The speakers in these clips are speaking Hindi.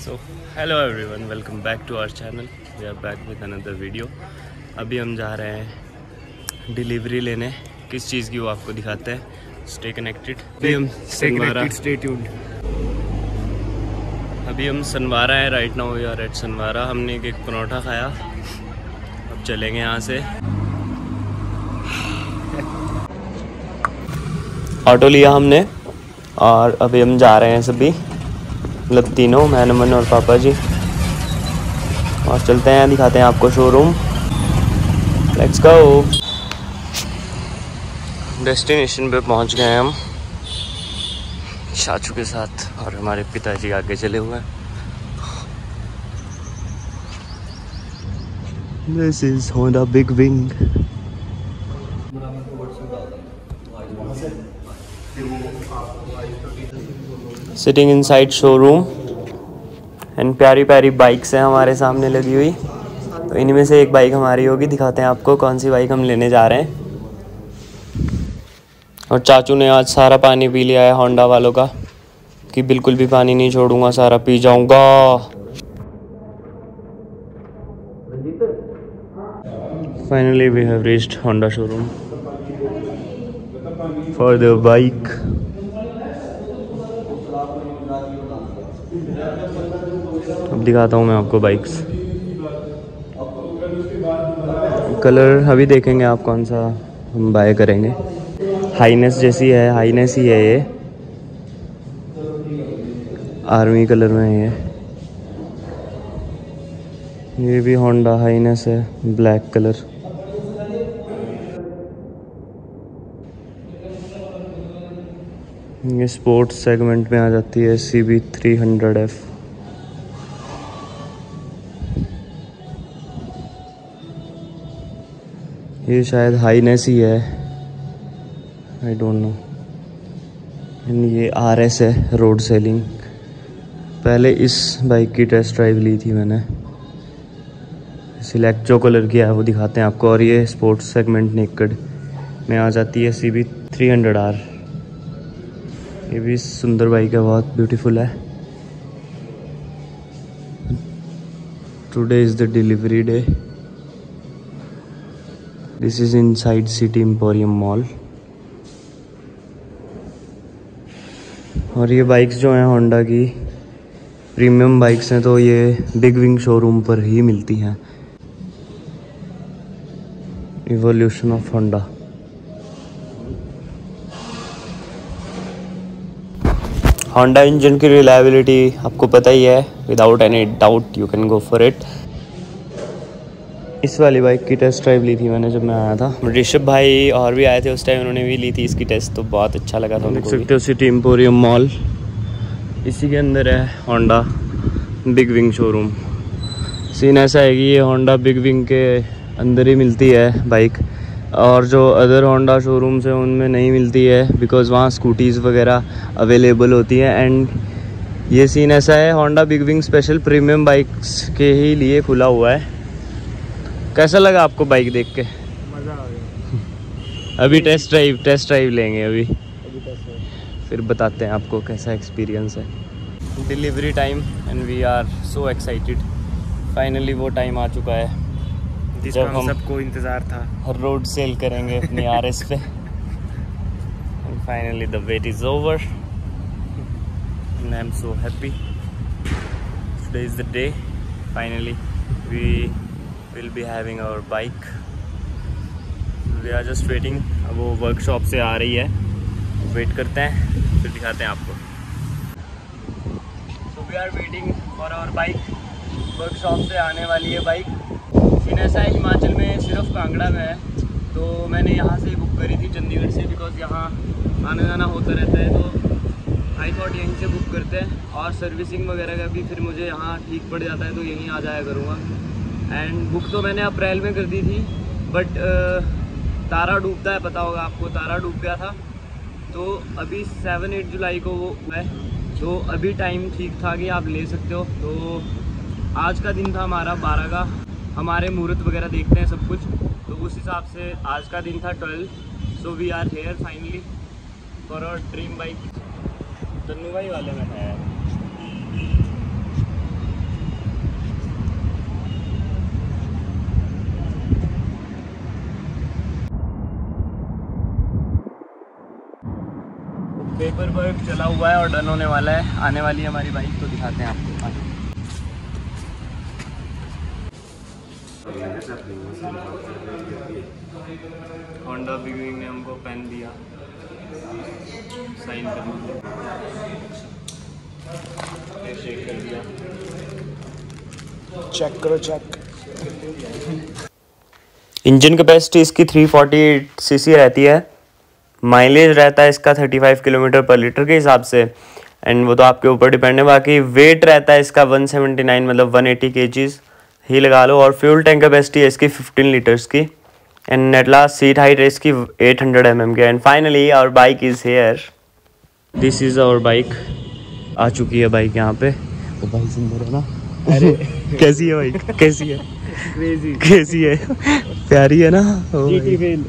So hello everyone welcome back to our channel we are back with another video अभी हम जा रहे हैं डिलीवरी लेने। किस चीज़ की वो आपको दिखाते हैं? स्टे कनेक्टेड अभी हम सनवारा स्टे ट्यून्ड अभी हम सनवारा हैं right now we are at Sanwara हमने एक एक परोठा खाया। अब चलेंगे यहाँ से। ऑटो लिया हमने। और अभी हम जा रहे हैं सभी। मतलब तीनों मैं और पापा जी। और चलते हैं, दिखाते हैं आपको शोरूम लेट्स गो डेस्टिनेशन पे पहुँच गए हम। चाचू के साथ और हमारे पिताजी आगे चले हुए हैं। This is Honda Big Wing sitting inside showroom and प्यारी प्यारी बाइक्स हैं हमारे सामने लगी हुई। तो इनमें से एक बाइक हमारी होगी। दिखाते हैं आपको कौन सी बाइक हम लेने जा रहे हैं। और चाचू ने आज सारा पानी पी लिया है होंडा वालों का। कि बिल्कुल भी पानी नहीं छोड़ूँगा, सारा पी जाऊँगा। Finally we have reached Honda showroom for the bike अब दिखाता हूँ मैं आपको बाइक्स कलर अभी देखेंगे आप कौन सा हम बाय करेंगे। हाईनेस जैसी है हाईनेस ही है ये। आर्मी कलर में ये। ये भी होंडा हाईनेस है ब्लैक कलर ये स्पोर्ट्स सेगमेंट में आ जाती है C B three hundred F ये शायद हाईनेस ही है। आई डोंट नो एंड ये आर एस है रोड सेलिंग पहले इस बाइक की टेस्ट ड्राइव ली थी मैंने। सिलेक्ट जो कलर की है, वो दिखाते हैं आपको। और ये स्पोर्ट्स सेगमेंट नेकड में आ जाती है C B three hundred R ये भी सुंदर बाइक है, बहुत ब्यूटीफुल है। Today is the delivery day is inside City Emporium Mall और ये बाइक्स जो हैं होंडा की प्रीमियम बाइक्स हैं तो ये बिग विंग शोरूम पर ही मिलती हैं। Evolution of Honda Honda engine की रिलायबिलिटी आपको पता ही है without any doubt you can go for it इस वाली बाइक की टेस्ट ड्राइव ली थी मैंने जब मैं आया था। ऋषभ भाई और भी आए थे उस टाइम उन्होंने भी ली थी इसकी टेस्ट तो बहुत अच्छा लगा था देख सकते हो सिटी एम्पोरियम मॉल इसी के अंदर है Honda Big Wing showroom scene ऐसा है कि ये होंडा बिग विंग के अंदर ही मिलती है बाइक और जो अदर होंडा शोरूम्स हैं उनमें नहीं मिलती है बिकॉज़ वहाँ स्कूटीज़ वगैरह अवेलेबल होती हैं। एंड ये सीन ऐसा है Honda Big Wing special premium bikes के ही लिए खुला हुआ है। कैसा लगा आपको बाइक देख के? मज़ा आ गया। अभी टेस्ट ड्राइव टेस्ट ड्राइव लेंगे अभी। अभी तक फिर बताते हैं आपको कैसा एक्सपीरियंस है। Delivery time and we are so excited finally वो टाइम आ चुका है। जिसका जब हम हम- सबको इंतज़ार था। हर रोड सेल करेंगे अपनी आर एस पे। And finally the wait is over and I am so happy today is the day finally we will be having our bike we are just waiting अब वो वर्कशॉप से आ रही है। वेट करते हैं, फिर दिखाते हैं आपको। So we are waiting for our bike workshop से आने वाली है बाइक सीन ऐसा है हिमाचल में सिर्फ़ कांगड़ा में है। तो मैंने यहाँ से बुक करी थी चंडीगढ़ से बिकॉज़ यहाँ आना जाना होता रहता है। तो आई थॉट यहीं से बुक करते हैं। और सर्विसिंग वगैरह का भी फिर मुझे यहाँ ठीक पड़ जाता है तो यहीं आ जाया करूँगा। एंड बुक तो मैंने अप्रैल में कर दी थी बट तारा डूबता है, पता होगा आपको, तारा डूब गया था। तो अभी सेवन एट जुलाई को वो है। तो अभी टाइम ठीक था कि आप ले सकते हो। तो आज का दिन था हमारा बारह का। हमारे मुहूर्त वगैरह देखते हैं सब कुछ। तो उस हिसाब से आज का दिन था twelve. So we are here finally for our dream bike Tannu भाई वाले में है। पेपर वर्क चला हुआ है और डन होने वाला है। आने वाली है हमारी बाइक तो दिखाते हैं आपको। होंडा बिगिंग ने हमको पेन दिया। साइन करने कर दिया। चेक करो चेक इंजन कैपेसिटी इसकी 340 सीसी रहती है। माइलेज रहता है इसका 35 किलोमीटर पर लीटर के हिसाब से। एंड वो तो आपके ऊपर डिपेंड है बाकी वेट रहता है इसका 179 मतलब 180 केजीज ही लगा लो और फ्यूल टैंक कैपेसिटी है इसकी 15 लीटर्स की। And net last seat height है इसकी 800 हंड्रेड mm की। And finally our bike is here this is our bike आ चुकी है बाइक यहाँ पे। भाई सुंदर है ना? अरे कैसी है बाइक कैसी है? क्रेजी कैसी है? प्यारी है ना? जीटी फेल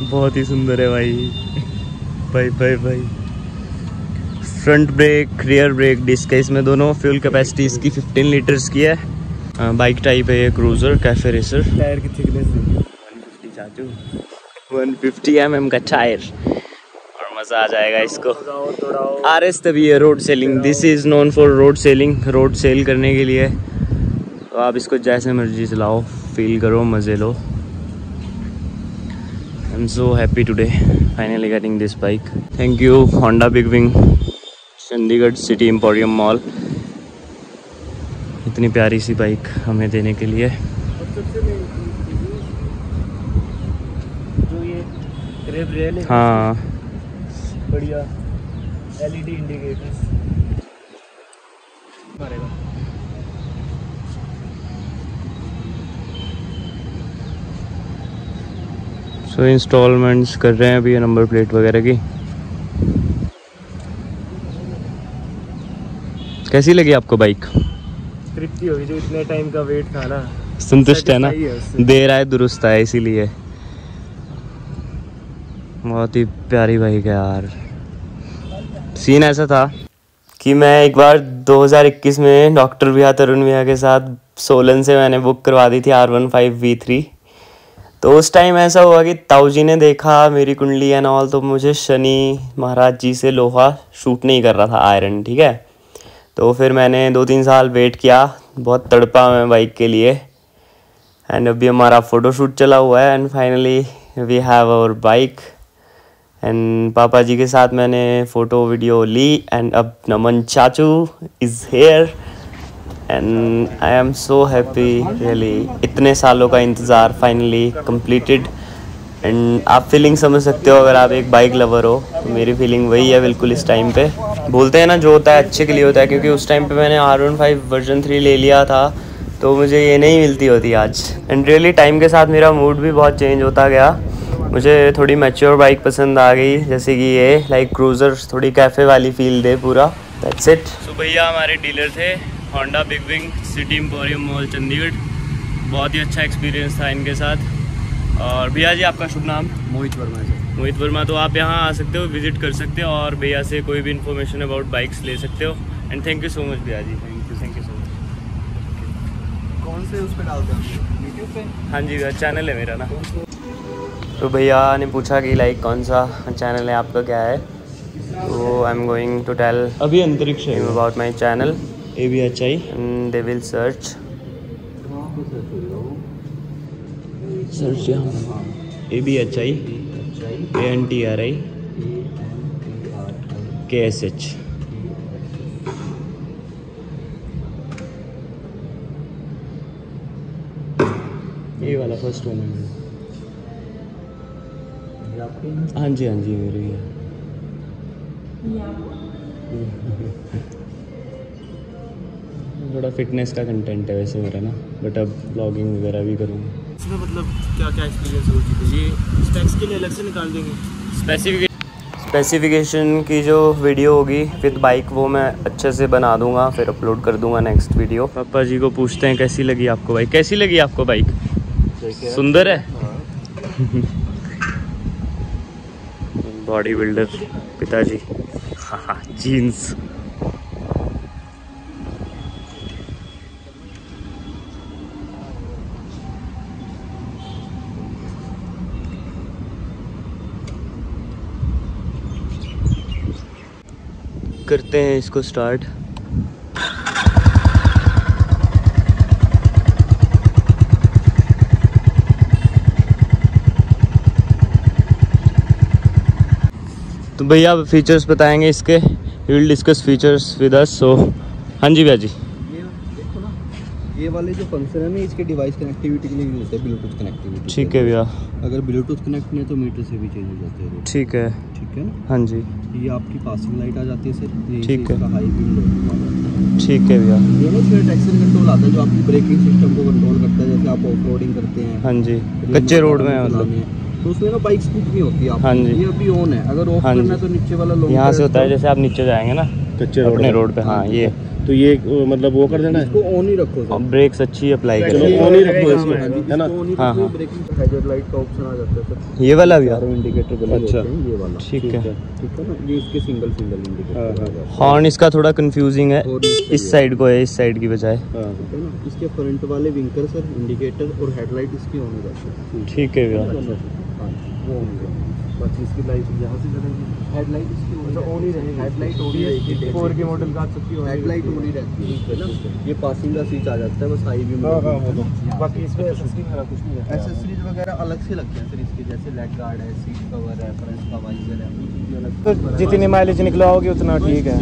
बहुत ही सुंदर है भाई। भाई भाई भाई। Front brake rear brake disc है इसमें दोनों। फ्यूल कैपेसिटी इसकी 15 लीटर्स की है। बाइक टाइप है ये क्रूजर कैफ़े रेसर टायर की थिकनेस देखिए 150 चाचू। 150 mm का टायर और मज़ा आ जाएगा इसको। आर एस तभी है road sailing this is known for road sailing road sale करने के लिए। तो आप इसको जैसे मर्ज़ी चलाओ फील करो मज़े लो। I am so happy today finally getting this bike thank you Honda Big Wing Chandigarh City Emporium Mall इतनी प्यारी सी बाइक हमें देने के लिए। है। हाँ। बढ़िया। एलईडी इंडिकेटर्स सो इंस्टॉलमेंट्स कर रहे हैं अभी ये नंबर प्लेट वगैरह की। कैसी लगी आपको बाइक तृप्ति होगी जो इतने टाइम का वेट था ना। संतुष्ट है ना? देर है दुरुस्त है इसीलिए। बहुत ही प्यारी बाइक है यार। सीन ऐसा था कि मैं एक बार 2021 में डॉक्टर भैया तरुण भैया के साथ सोलन से मैंने बुक करवा दी थी R one five V three तो उस टाइम ऐसा हुआ कि ताऊ जी ने देखा मेरी कुंडली एंड ऑल तो मुझे शनि महाराज जी से लोहा शूट नहीं कर रहा था आयरन ठीक है? तो फिर मैंने दो तीन साल वेट किया, बहुत तड़पा मैं बाइक के लिए। एंड अभी हमारा फ़ोटोशूट चला हुआ है and finally we have our bike and पापा जी के साथ मैंने फ़ोटो वीडियो ली एंड अब नमन चाचू is here and I am so happy really इतने सालों का इंतज़ार फाइनली कम्प्लीटेड एंड आप फीलिंग समझ सकते हो अगर आप एक बाइक लवर हो तो मेरी फीलिंग वही है बिल्कुल इस टाइम पे. बोलते हैं ना, जो होता है अच्छे के लिए होता है, क्योंकि उस टाइम पे मैंने R one five version three ले लिया था तो मुझे ये नहीं मिलती होती आज. एंड रियली टाइम के साथ मेरा मूड भी बहुत चेंज होता गया. मुझे थोड़ी मैच्योर बाइक पसंद आ गई, जैसे कि ये लाइक क्रूज़र थोड़ी कैफ़े वाली फील दे पूरा. दैट्स इट सो भैया हमारे डीलर थे Honda Big Wing City Emporium Mall Chandigarh बहुत ही अच्छा एक्सपीरियंस था इनके साथ। और भैया जी आपका शुभ नाम? मोहित वर्मा जी। मोहित वर्मा तो आप यहाँ आ सकते हो विज़िट कर सकते हो और भैया से कोई भी इन्फॉर्मेशन अबाउट बाइक्स ले सकते हो। And thank you so much भैया जी। Thank you thank you so much कौन से उस पर डालते हैं? यूट्यूब पे? हाँ जी भैया चैनल है मेरा ना। तो भैया ने पूछा कि लाइक कौन सा चैनल है आपका क्या है? तो I am going to tell अभी अंतरिक्ष अबाउट माई चैनल भी अच्छा ही and they will search A B H I A N T R I K S H ये वाला फ़र्स्ट वन है। हाँ जी हाँ जी मेरे ही थोड़ा फिटनेस का कंटेंट है वैसे मेरा ना बट अब ब्लॉगिंग वगैरह भी करूँगा इसमें मतलब क्या क्या एक्सपीरियंस हो चुके ये स्टैक्स के लिए अलग से निकाल देंगे। स्पेसिफिकेशन स्पेसिफिकेशन की जो वीडियो होगी विद बाइक वो मैं अच्छे से बना दूँगा फिर अपलोड कर दूँगा नेक्स्ट वीडियो पापा जी को पूछते हैं कैसी लगी आपको बाइक कैसी लगी आपको बाइक सुंदर है? बॉडी बिल्डर पिताजी। हाँ जीन्स करते हैं इसको स्टार्ट तो भैया फीचर्स बताएँगे इसके. Will discuss features with us so हाँ जी भैया जी. ये ये वाले जो फ़ंक्शन है ना इसके डिवाइस कनेक्टिविटी के लिए यूज़ होते हैं ब्लूटूथ कनेक्टिविटी ठीक है भैया। अगर ब्लूटूथ कनेक्ट नहीं है तो मीटर से भी चेंज हो जाते हैं ठीक है। ठीक है ना? हाँ जी। ये आपकी पासिंग लाइट आ जाती है सर ठीक है। हाई बीम लो ठीक है भैया। ये ना इसमें ट्रैक्शन कंट्रोल आता है जो आपकी ब्रेकिंग सिस्टम को कंट्रोल करता है जैसे आप ऑफ़ रोडिंग करते हैं। हाँ जी। कच्चे रोड में मतलब। हैं। तो उसमें ना बाइक स्किप नहीं होती आप हाँ जी। ये अभी ऑन है। अगर ऑफ़ हाँ करना है तो नीचे वाला लॉन्ग यहाँ से होता है। जैसे आप नीचे जाएँगे ना। कच्चे रोड अपने रोड पे हाँ ये। तो ये मतलब वो कर देना इसको ऑन ही रखो सर। ब्रेक्स अच्छी अप्लाई करें। ऑन ही रखो हाँ इसमें है ना? इसको ऑन हाँ, हाँ। ब्रेकिंग हेडर लाइट का ऑप्शन आ जाता है सर। ये वाला भैया चारों इंडिकेटर गलत अच्छा। ये वाला। ठीक है। ठीक है ना? ये इसके सिंगल सिंगल हाँ, इंडिकेटर हाँ। हॉर्न इसका थोड़ा कंफ्यूजिंग है। इस साइड को है इस साइड की बजाय। हाँ। है ना? इसके फ्रंट वाले विंकर सर इंडिकेटर और हेडलाइट इसकी ऑन हो जाती है। ठीक है भैया। हाँ वो हो है। बाकी इसकी लाइट यहाँ से करेंगे हेडलाइट इसकी ही। रहेगी। हेडलाइट ऑन रहेगी फोर के मॉडल का सकती हेडलाइट रहती है। ना? ये पासिंग का स्विच आ जाता है बस हाई भी हाँ हाँ तो। बाकी इसमें वगैरह कुछ नहीं है। एसेसरीज वगैरह अलग से लगते हैं सर इसके जैसे लेग गार्ड है सीट कवर है फ्रंट का वाइजर है तो जितनी माइलेज निकलाओगे उतना ठीक है।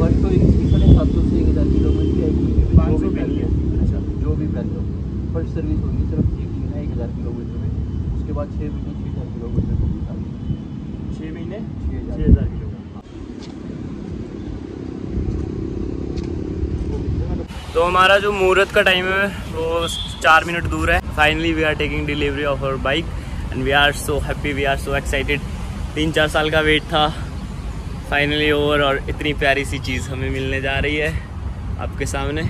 पर तो इसकी सात सौ से एक हज़ार किलोमीटर की आएगी। पाँच जो सौ भी पहले अच्छा जो भी पहले फ़र्स्ट सर्विस होगी सिर्फ़ एक हज़ार किलोमीटर में। उसके बाद छः महीने छः हज़ार किलोमीटर होगी सारी छः महीने तो हमारा जो मुहूर्त का टाइम है, वो चार मिनट दूर है। Finally we are taking delivery of our bike and we are so happy we are so excited तीन चार साल का वेट था। फाइनली ओवर और इतनी प्यारी सी चीज़ हमें मिलने जा रही है आपके सामने।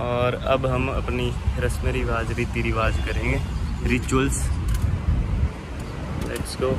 और अब हम अपनी रस्म रिवाज रीति रिवाज करेंगे। रिचुअल्स लेट्स गो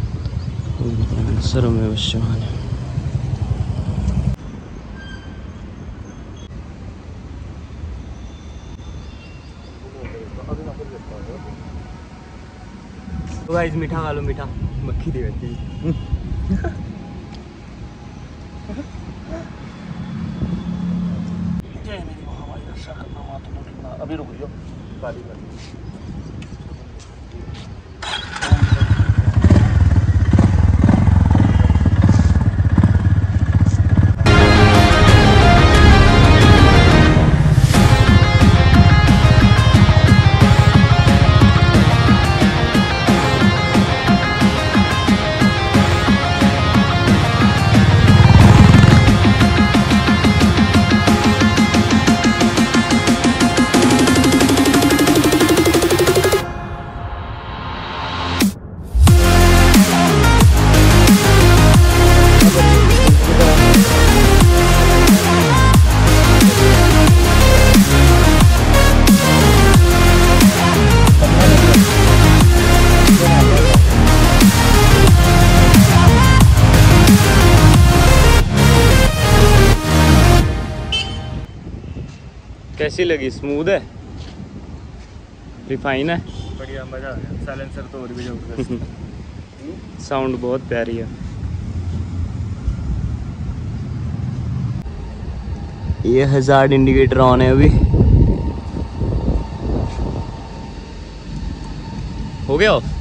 सर्वमेव शिवाय तो गाइस मीठा खा लो मीठा मक्खी दे बैठी अभी रुक जाओ गाड़ी कैसी लगी स्मूथ है। रिफाइन है। बढ़िया मज़ा आ गया। साइलेंसर तो और भी ज़बरदस्त साउंड बहुत प्यारी है। ये हज़ार इंडिकेटर ऑन है अभी। हो गया off?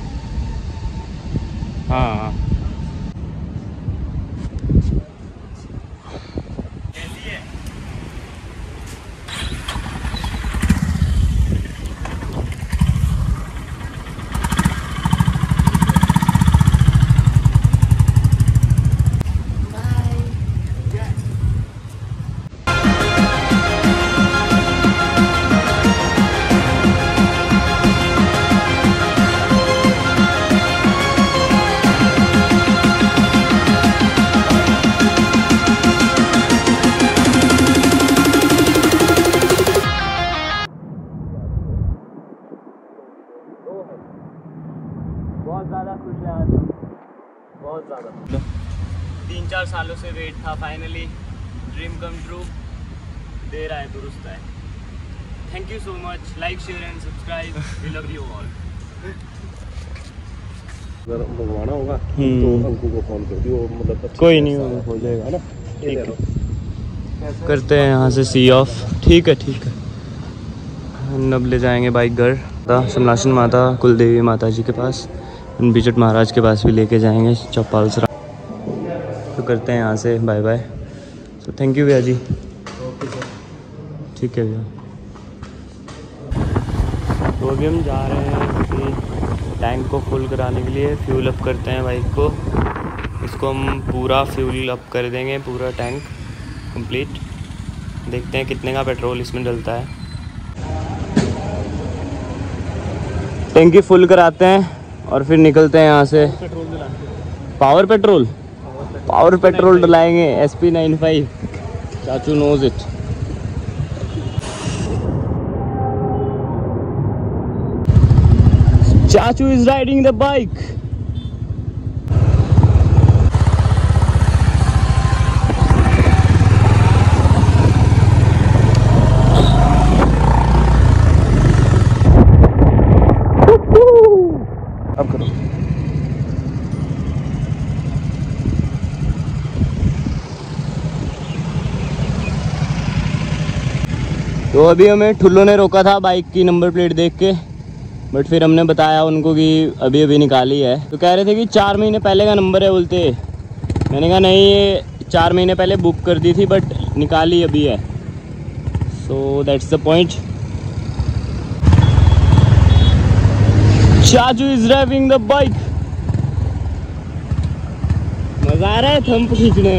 Finally dream come true दे रहा है दुरुस्त है thank you so much like share and subscribe we love you all अगर मंगवाना होगा हम्म। तो अंकु को फ़ोन कर दियो मतलब कोई नहीं हो है जाएगा। ना? ठीक है। करते हैं यहाँ से सी ऑफ़ ठीक है ठीक है। हम अब ले जाएँगे बाइक घर। माता समलाशन माता कुलदेवी माता जी के पास। बिजट महाराज के पास भी लेके जाएँगे चौपाल सरा। तो करते हैं यहाँ से bye bye so thank you भैया जी ठीक है भैया तो अभी हम जा रहे हैं टैंक को फुल कराने के लिए फ्यूल अप करते हैं बाइक को. इसको हम पूरा फ्यूल अप कर देंगे पूरा टैंक कंप्लीट देखते हैं कितने का पेट्रोल इसमें डलता है. टैंकी फुल कराते हैं और फिर निकलते हैं यहाँ से. Petrol power petrol power petrol डलाएँगे S P nine five चाचू नोज़ इट चाचू इज़ राइडिंग द बाइक तो अभी हमें ठुल्लो ने रोका था बाइक की नंबर प्लेट देख के, बट फिर हमने बताया उनको कि अभी अभी निकाली है। तो कह रहे थे कि चार महीने पहले का नंबर है बोलते। मैंने कहा, नहीं, ये चार महीने पहले बुक कर दी थी, बट निकाली अभी है। सो दैट्स द पॉइंट चाचू इज़ ड्राइविंग द बाइक मज़ा आ रहा है थम्प खींचने।